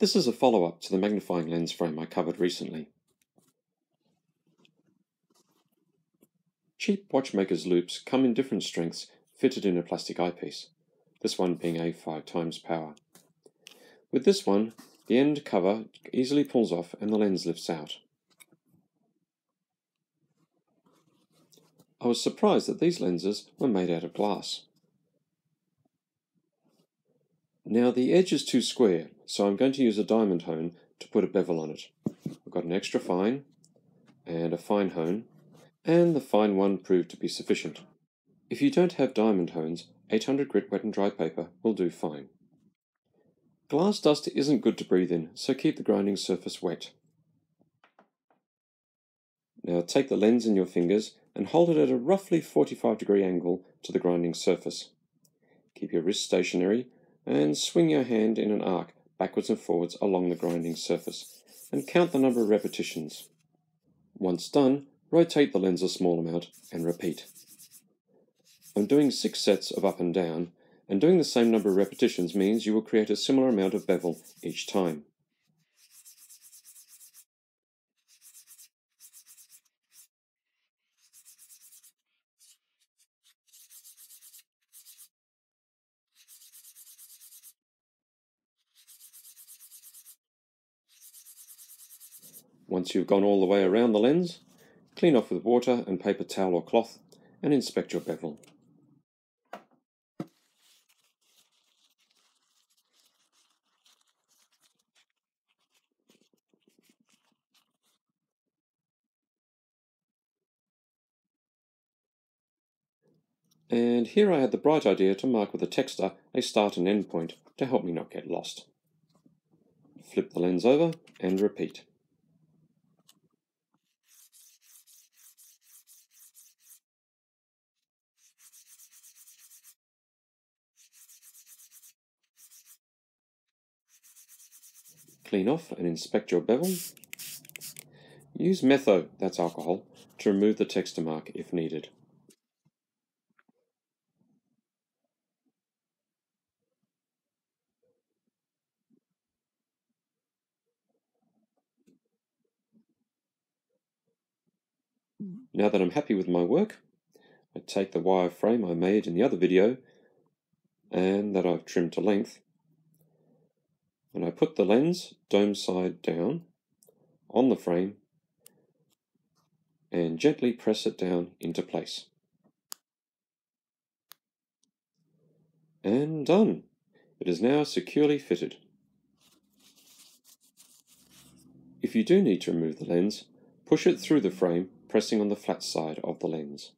This is a follow-up to the magnifying lens frame I covered recently. Cheap watchmakers' loupes come in different strengths fitted in a plastic eyepiece, this one being a 5 times power. With this one, the end cover easily pulls off and the lens lifts out. I was surprised that these lenses were made out of glass. Now the edge is too square, so I'm going to use a diamond hone to put a bevel on it. I've got an extra fine and a fine hone, and the fine one proved to be sufficient. If you don't have diamond hones, 800 grit wet and dry paper will do fine. Glass dust isn't good to breathe in, so keep the grinding surface wet. Now take the lens in your fingers and hold it at a roughly 45 degree angle to the grinding surface. Keep your wrist stationary and swing your hand in an arc backwards and forwards along the grinding surface and count the number of repetitions. Once done, rotate the lens a small amount and repeat. I'm doing six sets of up and down, and doing the same number of repetitions means you will create a similar amount of bevel each time. Once you've gone all the way around the lens, clean off with water and paper towel or cloth and inspect your bevel. And here I had the bright idea to mark with a texter a start and end point to help me not get lost. Flip the lens over and repeat. Clean off and inspect your bevel. Use metho, that's alcohol, to remove the texter mark if needed. Now that I'm happy with my work, I take the wire frame I made in the other video and that I've trimmed to length and I put the lens dome side down on the frame and gently press it down into place. And done! It is now securely fitted. If you do need to remove the lens, push it through the frame, pressing on the flat side of the lens.